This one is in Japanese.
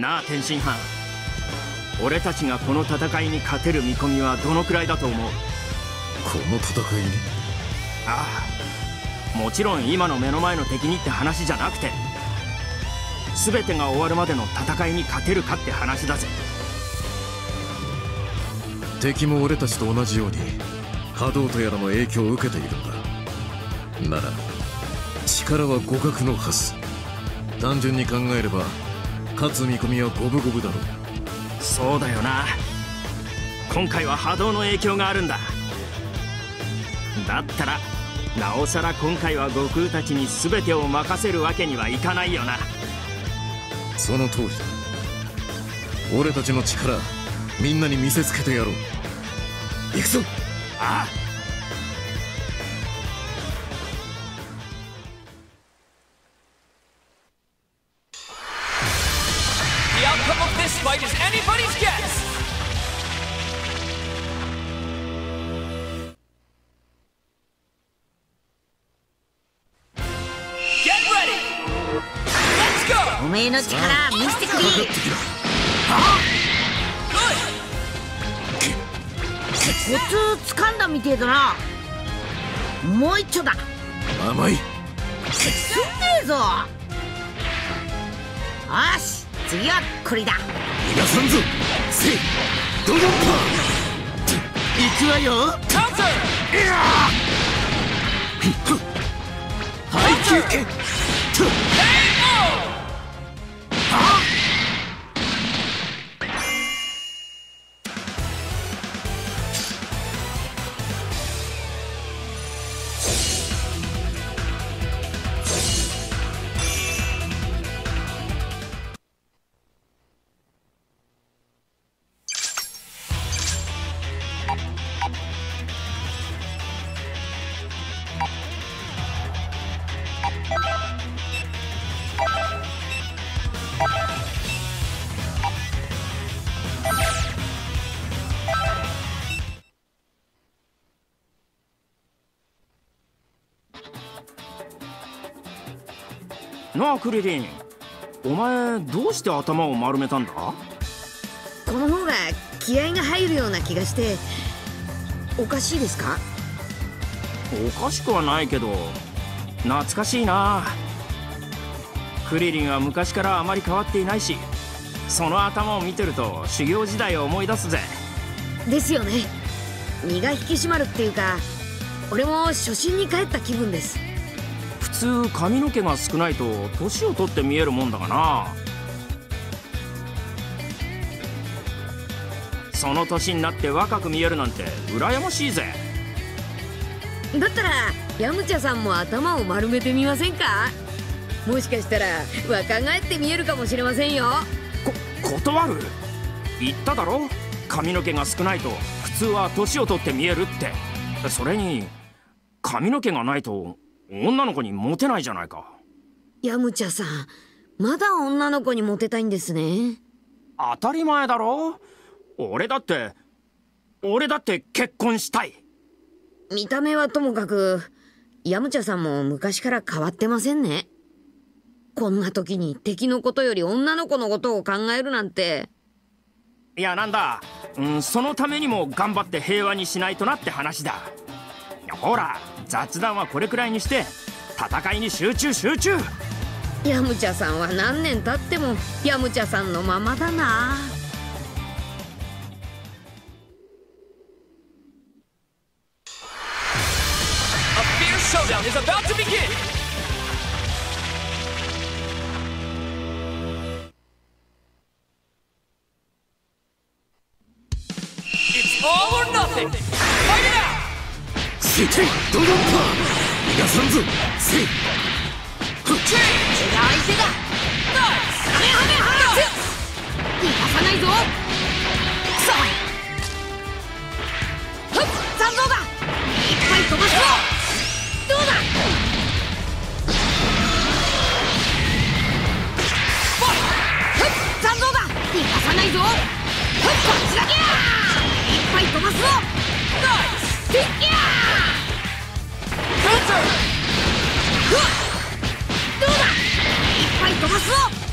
なあ天津飯。俺たちがこの戦いに勝てる見込みはどのくらいだと思う？この戦いに？ああもちろん今の目の前の敵にって話じゃなくて。全てが終わるまでの戦いに勝てるかって話だぜ。敵も俺たちと同じように波動とやらの影響を受けているんだ。なら力は互角のはず。単純に考えれば勝つ見込みは五分五分だろう。そうだよな。今回は波動の影響があるんだ。だったらなおさら今回は悟空たちに全てを任せるわけにはいかないよな。その通りだ。俺たちの力みんなに見せつけてやろう。行くぞ。ああ outcome of this fight is anybody's guess! Get ready! Let's go! おめえの力見せてくれコツ掴んだみてえだなもう一丁だ甘いすんねえぞよし次はこれだ。逃がさんぞせいドドンパ行くわよ。Counter! 配球け KO! なあクリリン。お前どうして頭を丸めたんだ？この方が気合が入るような気がしておかしいですか？おかしくはないけど懐かしいな。クリリンは昔からあまり変わっていないしその頭を見てると修行時代を思い出すぜ。ですよね。身が引き締まるっていうか俺も初心に帰った気分です。普通髪の毛が少ないと年を取って見えるもんだがなその年になって若く見えるなんて羨ましいぜ。だったらヤムチャさんも頭を丸めてみませんか？もしかしたら若返って見えるかもしれませんよ。こ断る？言っただろ？髪の毛が少ないと普通は年を取って見えるって。それに髪の毛がないと女の子にモテないじゃないか。ヤムチャさんまだ女の子にモテたいんですね。当たり前だろ俺だって俺だって結婚したい。見た目はともかくヤムチャさんも昔から変わってませんね。こんな時に敵のことより女の子のことを考えるなんて。いやなんだ、うん、そのためにも頑張って平和にしないとなって話だ。ほら雑談はこれくらいにして戦いに集中集中。ヤムチャさんは何年経ってもヤムチャさんのままだな showdown is about to begin! It's all or nothing! Fight it out! せいドドンパ逃がさんぞせいふっ相手だ Nice! ハメハメハメ逃がさないぞさあふっ残像だいっぱい飛ばすぞどうだいっぱい飛ばすぞ。